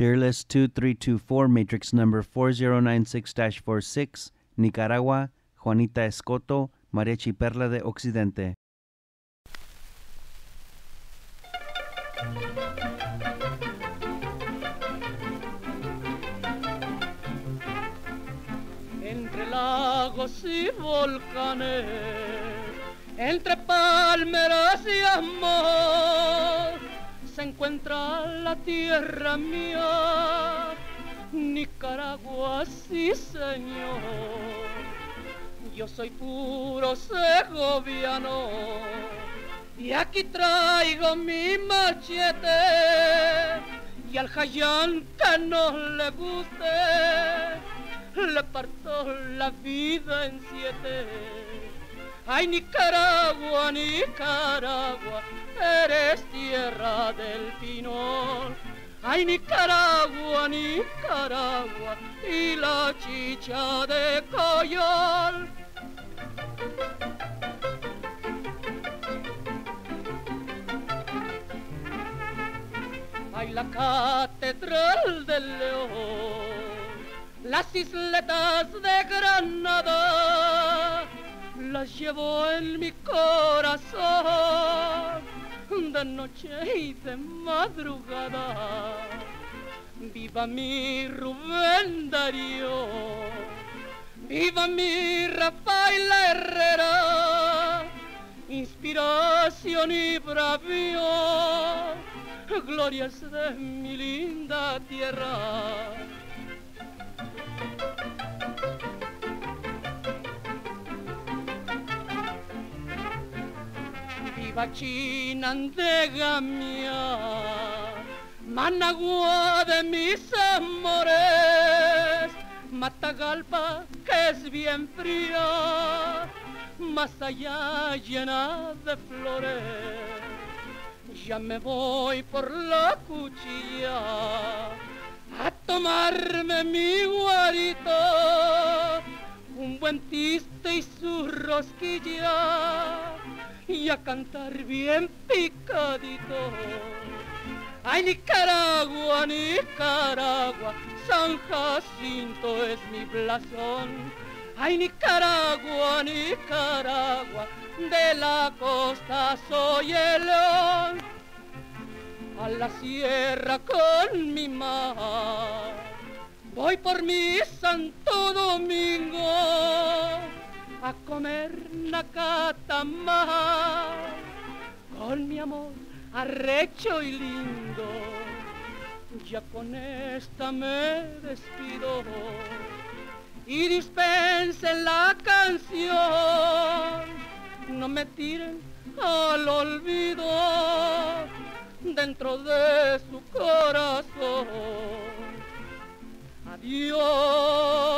Peerless 2324, matrix number 4096 46, Nicaragua, Juanita Escoto, Mariachi Perla de Occidente. Entre lagos y volcanes, entre palmeras y encuentra la tierra mía, Nicaragua, sí señor. Yo soy puro segoviano y aquí traigo mi machete y al jayán que no le guste le parto la vida en siete. Ay, Nicaragua, Nicaragua, eres tierra del pinol. Ay, Nicaragua, Nicaragua, y la chicha de coyol. Ay, la catedral del león las isletas de Granada las llevo en mi corazón de noche y de madrugada. Viva mi Rubén Darío, viva mi Rafael Herrera, inspiración y bravío, glorias de mi linda tierra. Viva Chinandega mía, Managua de mis amores, Matagalpa que es bien fría, más allá llena de flores. Ya me voy por la cuchilla a tomarme mi guarito, un buen tiste y su rosquilla y a cantar bien picadito. Ay, Nicaragua, Nicaragua, San Jacinto es mi blasón. Ay, Nicaragua, Nicaragua, de la costa soy el león. A la sierra con mi mar, voy por mi Santo a comer nacatama con mi amor arrecho y lindo. Ya con esta me despido y dispensen la canción. No me tiren al olvido dentro de su corazón. Adiós.